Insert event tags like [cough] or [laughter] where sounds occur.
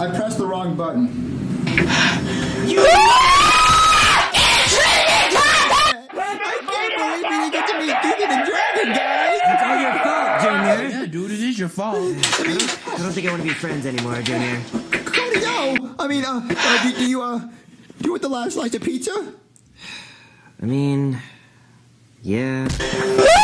I pressed the wrong button. You I can't believe we get to meet It's your fault, Junior. [laughs] Yeah, dude, it is your fault. I don't think I want to be friends anymore, Junior. Cody, no! I mean, uh, uh do, do you, uh, do you want the last slice of pizza? I mean, yeah. [laughs]